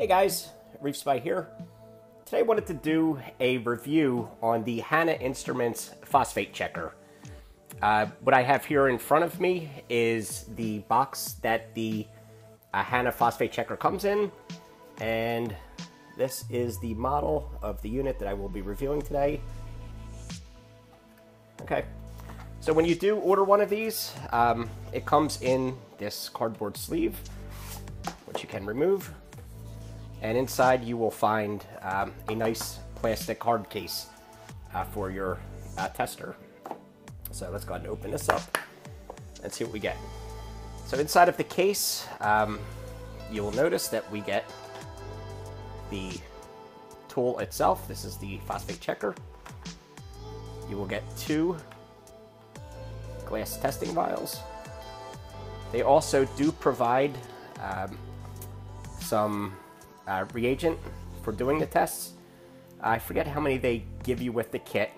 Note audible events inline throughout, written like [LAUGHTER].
Hey guys, Reef Spy here. Today I wanted to do a review on the Hanna Instruments phosphate checker. Uh, what I have here in front of me is the box that the uh, Hanna phosphate checker comes in, and this is the model of the unit that I will be reviewing today. Okay, so when you do order one of these, um, it comes in this cardboard sleeve, which you can remove and inside you will find um, a nice plastic hard case uh, for your uh, tester. So let's go ahead and open this up and see what we get. So inside of the case, um, you will notice that we get the tool itself. This is the phosphate checker. You will get two glass testing vials. They also do provide um, some uh, reagent for doing the tests. I forget how many they give you with the kit,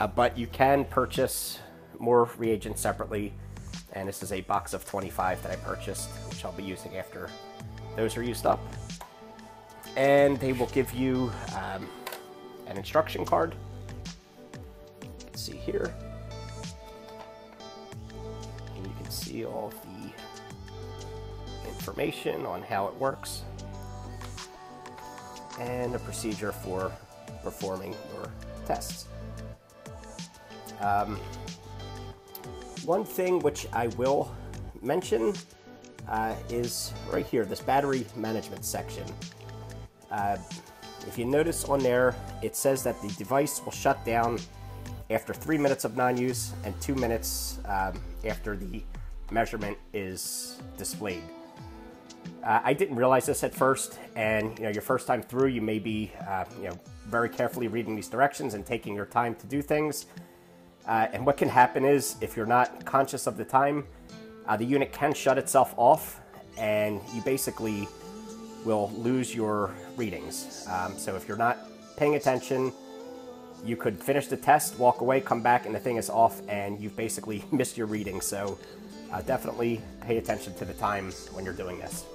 uh, but you can purchase more reagents separately. And this is a box of 25 that I purchased, which I'll be using after those are used up. And they will give you um, an instruction card. You can see here. And you can see all the information on how it works and a procedure for performing your tests. Um, one thing which I will mention uh, is right here, this battery management section. Uh, if you notice on there, it says that the device will shut down after three minutes of non-use and two minutes um, after the measurement is displayed. Uh, I didn't realize this at first, and you know, your first time through, you may be, uh, you know, very carefully reading these directions and taking your time to do things. Uh, and what can happen is, if you're not conscious of the time, uh, the unit can shut itself off, and you basically will lose your readings. Um, so if you're not paying attention, you could finish the test, walk away, come back, and the thing is off, and you've basically [LAUGHS] missed your reading. So uh, definitely pay attention to the time when you're doing this.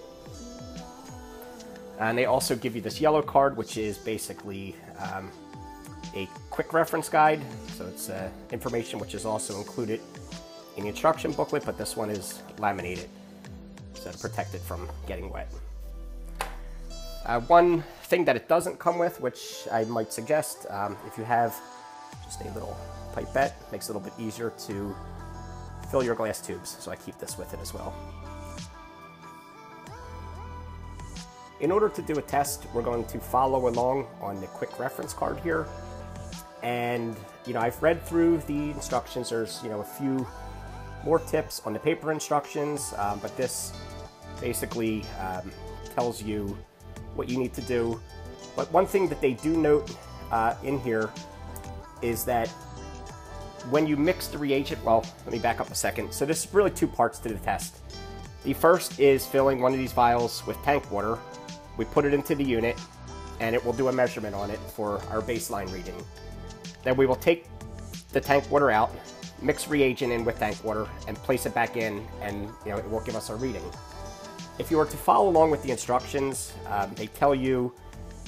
And they also give you this yellow card, which is basically um, a quick reference guide. So it's uh, information which is also included in the instruction booklet, but this one is laminated so to protect it from getting wet. Uh, one thing that it doesn't come with, which I might suggest, um, if you have just a little pipette, makes it a little bit easier to fill your glass tubes. So I keep this with it as well. In order to do a test, we're going to follow along on the quick reference card here. And, you know, I've read through the instructions. There's, you know, a few more tips on the paper instructions, um, but this basically um, tells you what you need to do. But one thing that they do note uh, in here is that when you mix the reagent, well, let me back up a second. So this is really two parts to the test. The first is filling one of these vials with tank water we put it into the unit and it will do a measurement on it for our baseline reading. Then we will take the tank water out, mix reagent in with tank water, and place it back in, and you know it will give us our reading. If you were to follow along with the instructions, um, they tell you,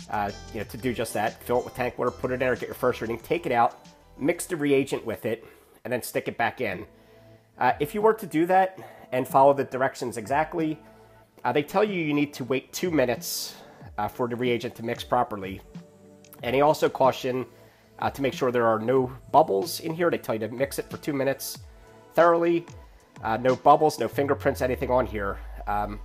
uh, you know, to do just that. Fill it with tank water, put it in there, get your first reading, take it out, mix the reagent with it, and then stick it back in. Uh, if you were to do that and follow the directions exactly, uh, they tell you you need to wait two minutes uh, for the reagent to mix properly. And they also caution uh, to make sure there are no bubbles in here. They tell you to mix it for two minutes thoroughly. Uh, no bubbles, no fingerprints, anything on here. Um,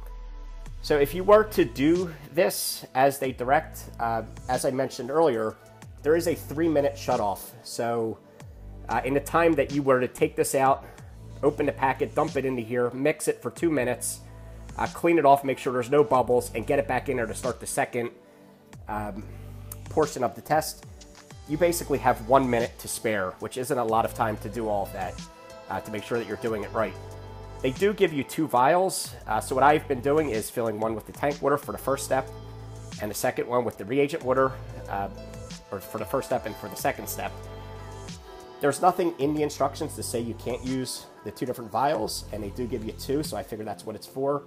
so if you were to do this as they direct, uh, as I mentioned earlier, there is a three minute shutoff. So uh, in the time that you were to take this out, open the packet, dump it into here, mix it for two minutes, uh, clean it off, make sure there's no bubbles, and get it back in there to start the second um, portion of the test. You basically have one minute to spare, which isn't a lot of time to do all of that uh, to make sure that you're doing it right. They do give you two vials, uh, so what I've been doing is filling one with the tank water for the first step, and the second one with the reagent water, uh, or for the first step and for the second step. There's nothing in the instructions to say you can't use the two different vials, and they do give you two, so I figure that's what it's for.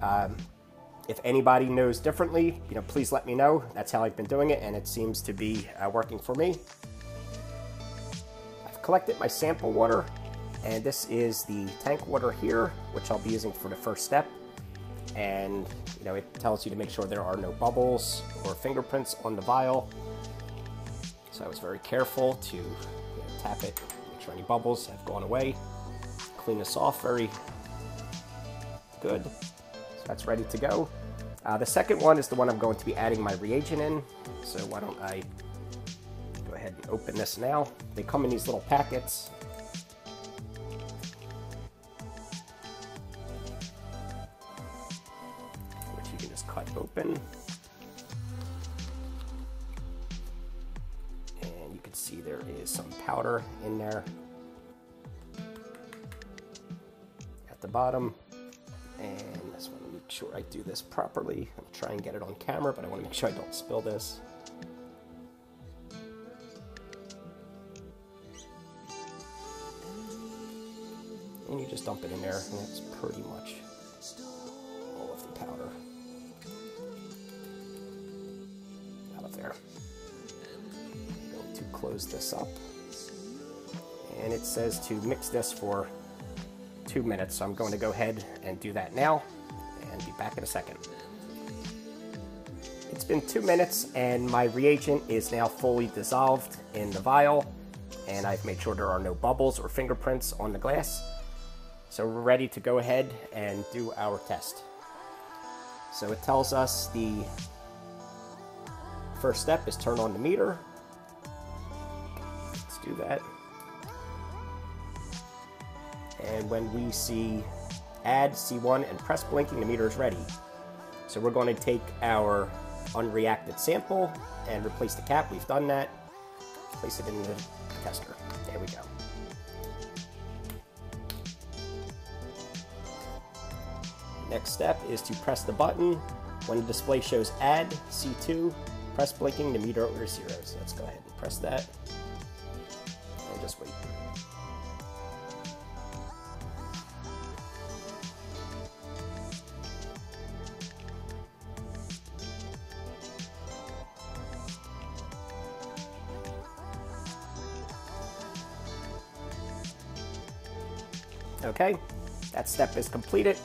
Um, if anybody knows differently, you know, please let me know. That's how I've been doing it, and it seems to be uh, working for me. I've collected my sample water, and this is the tank water here, which I'll be using for the first step. And, you know, it tells you to make sure there are no bubbles or fingerprints on the vial. So I was very careful to you know, tap it, make sure any bubbles have gone away. Clean this off very good. That's ready to go. Uh, the second one is the one I'm going to be adding my reagent in. So why don't I go ahead and open this now. They come in these little packets. Which you can just cut open. And you can see there is some powder in there at the bottom. Sure I do this properly. I'm try and get it on camera, but I want to make sure I don't spill this. And you just dump it in there, and that's pretty much all of the powder out of there. To close this up. And it says to mix this for two minutes. So I'm going to go ahead and do that now and be back in a second. It's been two minutes and my reagent is now fully dissolved in the vial and I've made sure there are no bubbles or fingerprints on the glass. So we're ready to go ahead and do our test. So it tells us the first step is turn on the meter. Let's do that. And when we see add C1 and press blinking, the meter is ready. So we're going to take our unreacted sample and replace the cap. We've done that. Place it in the tester. There we go. Next step is to press the button. When the display shows add C2, press blinking, the meter order zero. So let's go ahead and press that and just wait. Okay, that step is completed.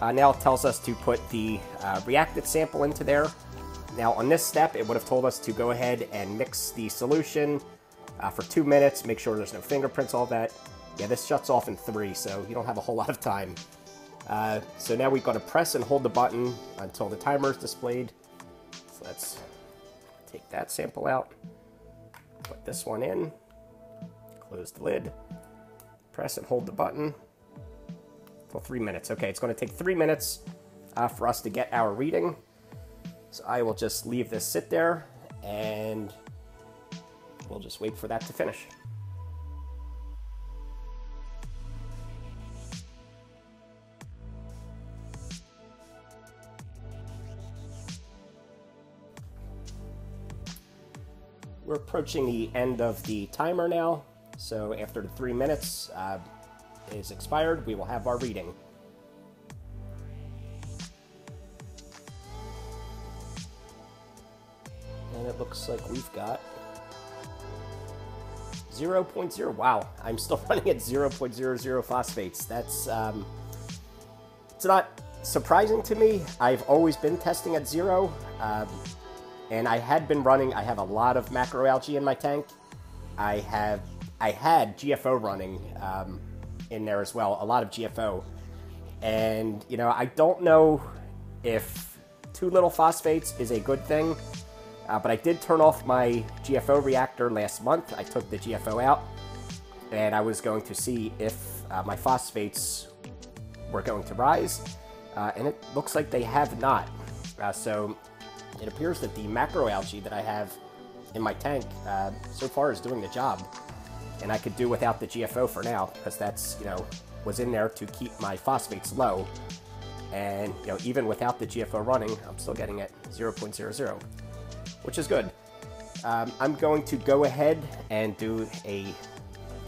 Uh, now it tells us to put the uh, reacted sample into there. Now on this step, it would have told us to go ahead and mix the solution uh, for two minutes, make sure there's no fingerprints, all that. Yeah, this shuts off in three, so you don't have a whole [LAUGHS] lot of time. Uh, so now we've got to press and hold the button until the timer is displayed. So let's take that sample out, put this one in, close the lid, press and hold the button for three minutes. Okay, it's going to take three minutes uh, for us to get our reading. So I will just leave this sit there and we'll just wait for that to finish. We're approaching the end of the timer now, so after the three minutes uh, is expired, we will have our reading. And it looks like we've got 0.0. Wow, I'm still [LAUGHS] running at 0.00 phosphates. That's, um, it's not surprising to me. I've always been testing at zero. Um, and I had been running, I have a lot of macroalgae in my tank. I have, I had GFO running um, in there as well, a lot of GFO. And, you know, I don't know if too little phosphates is a good thing, uh, but I did turn off my GFO reactor last month. I took the GFO out, and I was going to see if uh, my phosphates were going to rise, uh, and it looks like they have not. Uh, so it appears that the macroalgae that I have in my tank uh, so far is doing the job. And I could do without the GFO for now, because that's, you know, was in there to keep my phosphates low. And, you know, even without the GFO running, I'm still getting at 0.00, which is good. Um, I'm going to go ahead and do a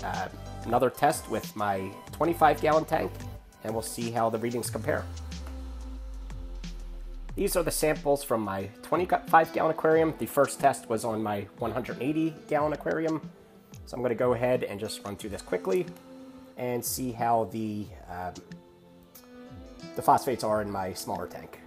uh, another test with my 25 gallon tank, and we'll see how the readings compare. these are the samples from my 25 gallon aquarium. The first test was on my 180 gallon aquarium. So I'm going to go ahead and just run through this quickly and see how the, um, the phosphates are in my smaller tank.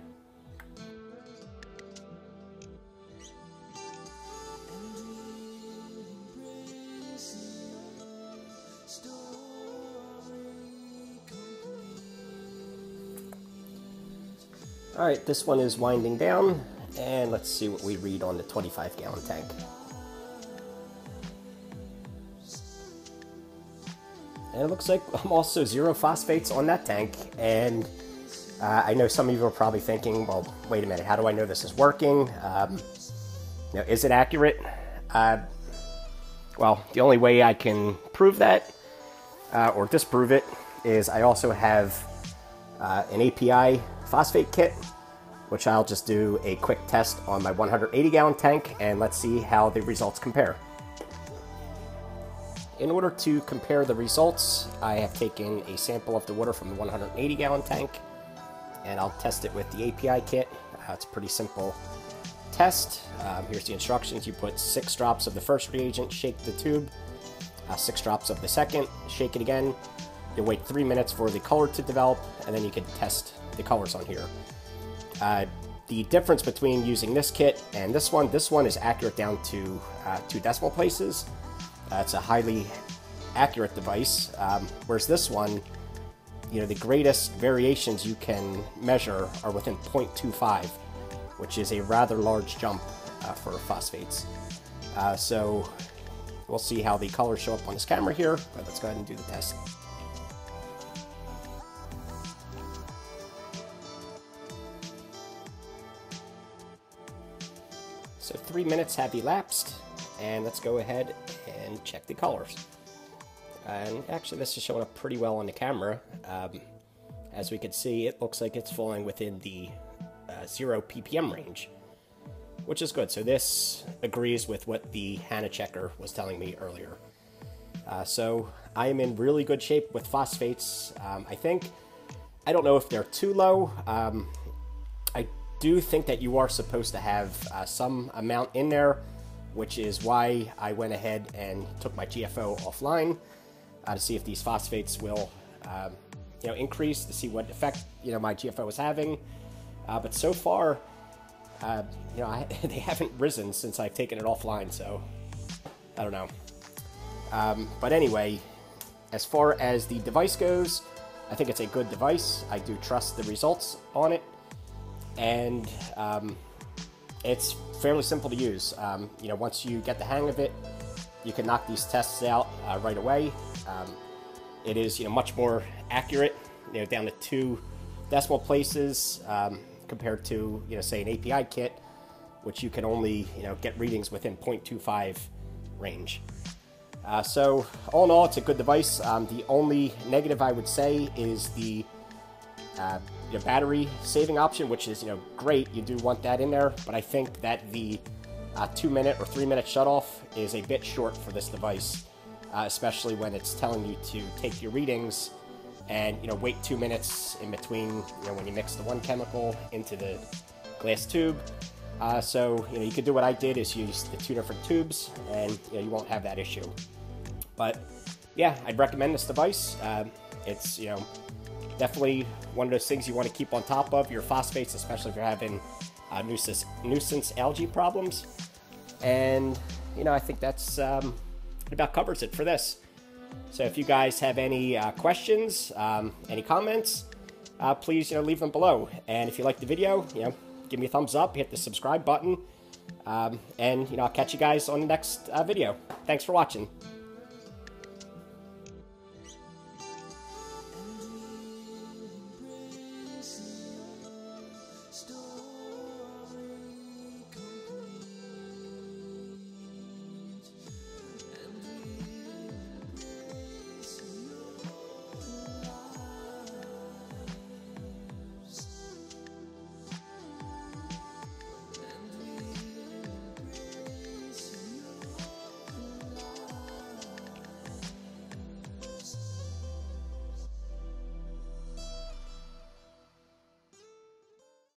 All right, this one is winding down, and let's see what we read on the 25 gallon tank. And it looks like [LAUGHS] I'm also zero phosphates on that tank, and uh, I know some of you are probably thinking, well, wait a minute, how do I know this is working? Um, is it accurate? Uh, well, the only way I can prove that uh, or disprove it is I also have uh, an API phosphate kit, which I'll just do a quick test on my 180 gallon tank and let's see how the results compare. In order to compare the results, I have taken a sample of the water from the 180 gallon tank and I'll test it with the API kit. Uh, it's a pretty simple test. Um, here's the instructions. You put six drops of the first reagent, shake the tube, uh, six drops of the second, shake it again. You wait three minutes for the color to develop, and then you can test the colors on here. Uh, the difference between using this kit and this one, this one is accurate down to uh, two decimal places. It's a highly accurate device, um, whereas this one, you know, the greatest variations you can measure are within 0.25, which is a rather large jump uh, for phosphates. Uh, so we'll see how the colors show up on this camera here, but let's go ahead and do the test. So three minutes have elapsed, and let's go ahead and check the colors. And actually, this is showing up pretty well on the camera. Um, as we can see, it looks like it's falling within the uh, 0 ppm range, which is good. So this agrees with what the Hanna checker was telling me earlier. Uh, so I am in really good shape with phosphates, um, I think. I don't know if they're too low. Um, I do think that you are supposed to have uh, some amount in there, which is why I went ahead and took my GFO offline uh, to see if these phosphates will, um, you know, increase to see what effect you know my GFO was having. Uh, but so far, uh, you know, I, [LAUGHS] they haven't risen since I've taken it offline. So I don't know. Um, but anyway, as far as the device goes, I think it's a good device. I do trust the results on it and um, it's fairly simple to use. Um, you know, once you get the hang of it, you can knock these tests out uh, right away. Um, it is, you know, much more accurate, you know, down to two decimal places um, compared to, you know, say an API kit, which you can only, you know, get readings within 0.25 range. Uh, so all in all, it's a good device. Um, the only negative I would say is the uh, your battery saving option, which is you know great. You do want that in there, but I think that the uh, two minute or three minute shutoff is a bit short for this device, uh, especially when it's telling you to take your readings and you know wait two minutes in between you know when you mix the one chemical into the glass tube. Uh, so you know you could do what I did is use the two different tubes, and you, know, you won't have that issue. But yeah, I'd recommend this device. Um, it's you know definitely one of those things you want to keep on top of your phosphates, especially if you're having uh, nuisance, nuisance algae problems. And, you know, I think that's um, about covers it for this. So if you guys have any uh, questions, um, any comments, uh, please, you know, leave them below. And if you like the video, you know, give me a thumbs up, hit the subscribe button, um, and, you know, I'll catch you guys on the next uh, video. Thanks for watching.